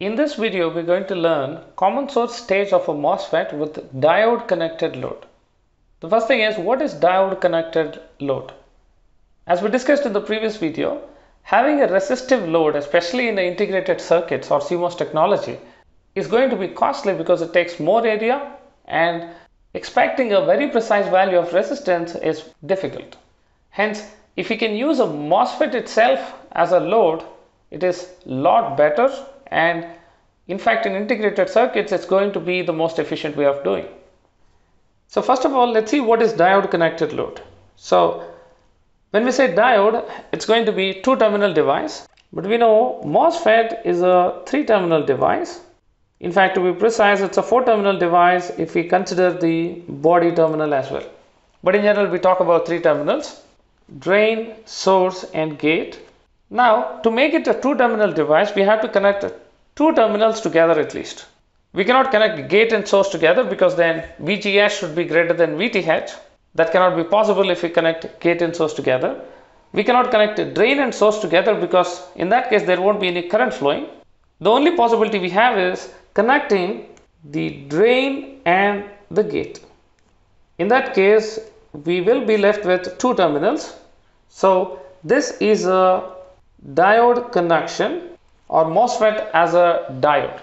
In this video, we're going to learn common source stage of a MOSFET with diode connected load. The first thing is what is diode connected load? As we discussed in the previous video, having a resistive load, especially in the integrated circuits or CMOS technology, is going to be costly because it takes more area and expecting a very precise value of resistance is difficult. Hence, if you can use a MOSFET itself as a load, it is lot better and in fact in integrated circuits it's going to be the most efficient way of doing. So first of all let's see what is diode connected load. So when we say diode it's going to be two terminal device but we know MOSFET is a three terminal device. In fact to be precise it's a four terminal device if we consider the body terminal as well. But in general we talk about three terminals drain, source and gate now, to make it a two terminal device, we have to connect two terminals together at least. We cannot connect gate and source together because then VGS should be greater than VTH. That cannot be possible if we connect gate and source together. We cannot connect drain and source together because in that case there won't be any current flowing. The only possibility we have is connecting the drain and the gate. In that case, we will be left with two terminals. So this is a diode connection or MOSFET as a diode.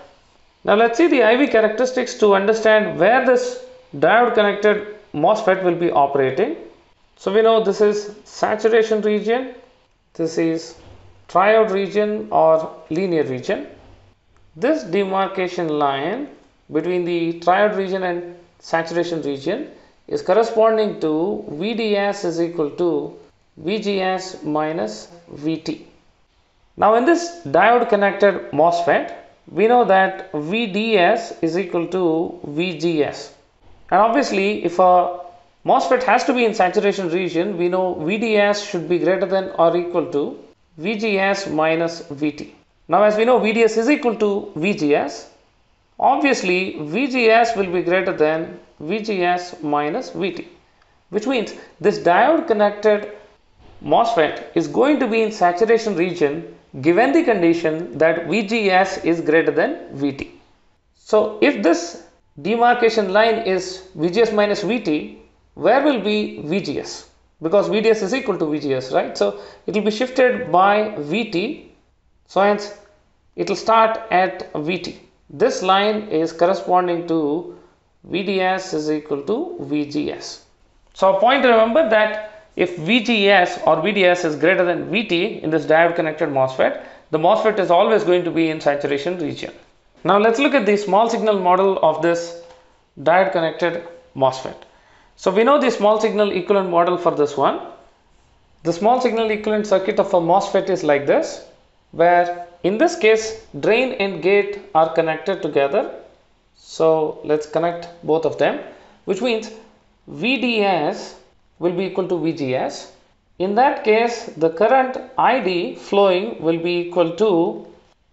Now let's see the IV characteristics to understand where this diode connected MOSFET will be operating. So we know this is saturation region, this is triode region or linear region. This demarcation line between the triode region and saturation region is corresponding to VDS is equal to VGS minus VT. Now in this diode connected MOSFET, we know that VDS is equal to VGS. And obviously if a MOSFET has to be in saturation region, we know VDS should be greater than or equal to VGS minus VT. Now as we know VDS is equal to VGS, obviously VGS will be greater than VGS minus VT, which means this diode connected MOSFET is going to be in saturation region given the condition that VGS is greater than VT. So if this demarcation line is VGS minus VT, where will be VGS? Because VDS is equal to VGS, right? So it will be shifted by VT. So hence it will start at VT. This line is corresponding to VDS is equal to VGS. So point remember that if VGS or VDS is greater than VT in this diode connected MOSFET, the MOSFET is always going to be in saturation region. Now let's look at the small signal model of this diode connected MOSFET. So we know the small signal equivalent model for this one. The small signal equivalent circuit of a MOSFET is like this, where in this case drain and gate are connected together. So let's connect both of them, which means VDS will be equal to VGS. In that case, the current ID flowing will be equal to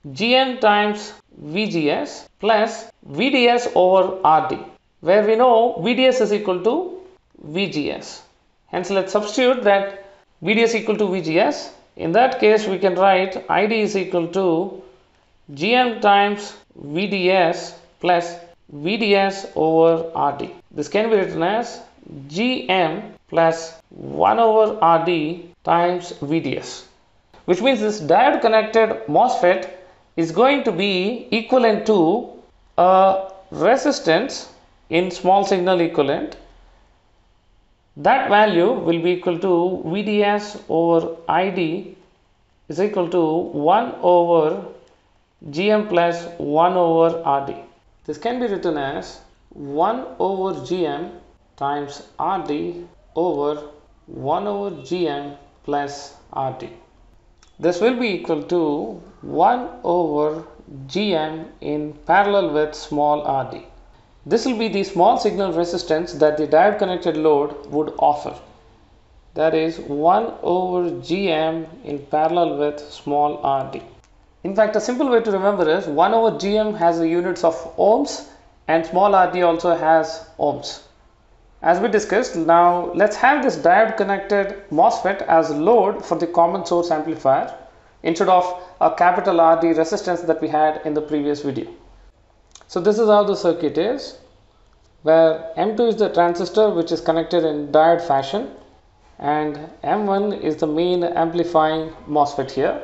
GM times VGS plus VDS over RD, where we know VDS is equal to VGS. Hence, let's substitute that VDS equal to VGS. In that case, we can write ID is equal to GM times VDS plus VDS over RD. This can be written as GM plus 1 over RD times VDS which means this diode connected MOSFET is going to be equivalent to a resistance in small signal equivalent that value will be equal to VDS over ID is equal to 1 over GM plus 1 over RD. This can be written as 1 over GM times RD over 1 over gm plus RD. This will be equal to 1 over gm in parallel with small rd. This will be the small signal resistance that the diode connected load would offer. That is 1 over gm in parallel with small rd. In fact, a simple way to remember is 1 over gm has the units of ohms and small rd also has ohms. As we discussed, now let's have this diode connected MOSFET as load for the common source amplifier instead of a capital RD resistance that we had in the previous video. So this is how the circuit is where M2 is the transistor which is connected in diode fashion and M1 is the main amplifying MOSFET here.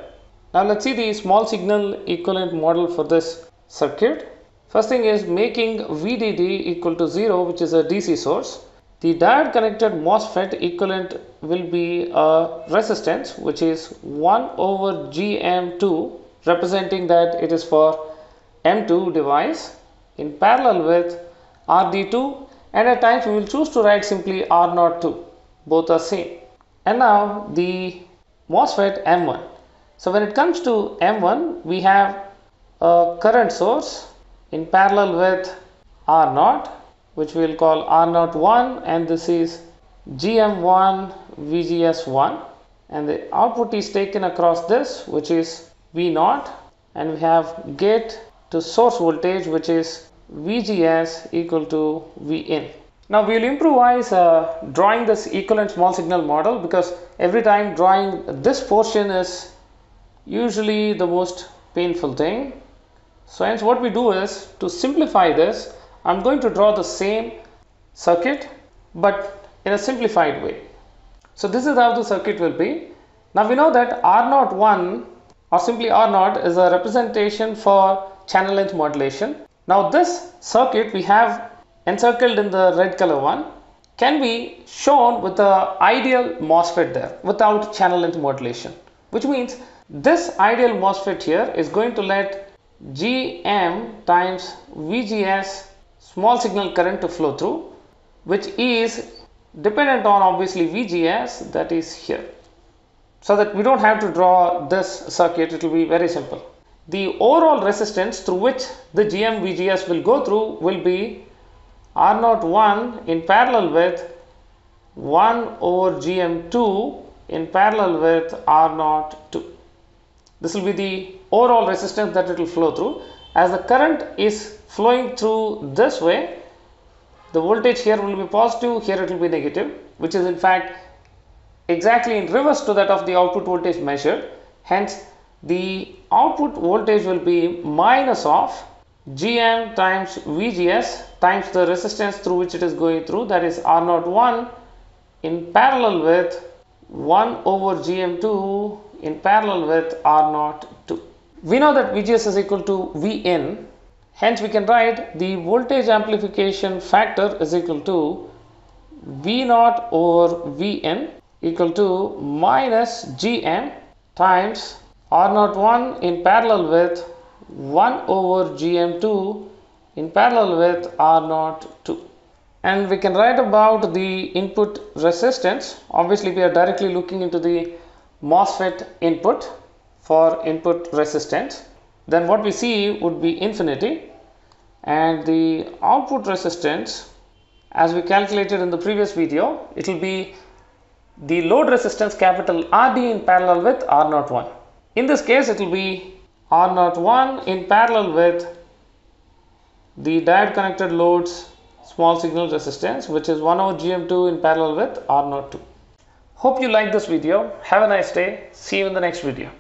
Now let's see the small signal equivalent model for this circuit. First thing is making VDD equal to 0 which is a DC source. The diode connected MOSFET equivalent will be a resistance which is 1 over GM2 representing that it is for M2 device in parallel with RD2 and at times we will choose to write simply R02 both are same. And now the MOSFET M1 so when it comes to M1 we have a current source in parallel with R0 which we will call R01 and this is GM1 VGS1 and the output is taken across this which is V0 and we have gate to source voltage which is VGS equal to Vin. Now we will improvise uh, drawing this equivalent small signal model because every time drawing this portion is usually the most painful thing. So hence what we do is to simplify this I'm going to draw the same circuit but in a simplified way. So this is how the circuit will be. Now we know that R01 or simply R0 is a representation for channel length modulation now this circuit we have encircled in the red color one can be shown with the ideal MOSFET there without channel length modulation which means this ideal MOSFET here is going to let GM times VGS small signal current to flow through which is dependent on obviously VGS that is here so that we don't have to draw this circuit it will be very simple the overall resistance through which the GM VGS will go through will be R01 in parallel with 1 over GM2 in parallel with R02. This will be the overall resistance that it will flow through. As the current is flowing through this way, the voltage here will be positive, here it will be negative, which is in fact exactly in reverse to that of the output voltage measured. Hence, the output voltage will be minus of Gm times VGS times the resistance through which it is going through that is R01 in parallel with 1 over Gm2 in parallel with R02. We know that VGS is equal to Vin hence we can write the voltage amplification factor is equal to V0 over Vn equal to minus Gm times R01 in parallel with 1 over GM2 in parallel with R02 and we can write about the input resistance. Obviously we are directly looking into the MOSFET input for input resistance. Then what we see would be infinity and the output resistance as we calculated in the previous video it will be the load resistance capital RD in parallel with R01 in this case, it will be R01 in parallel with the diode connected loads small signal resistance which is 1 over GM2 in parallel with R02. Hope you like this video. Have a nice day. See you in the next video.